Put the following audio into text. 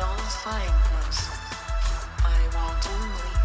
Adolf Eichmann's. I want to leave.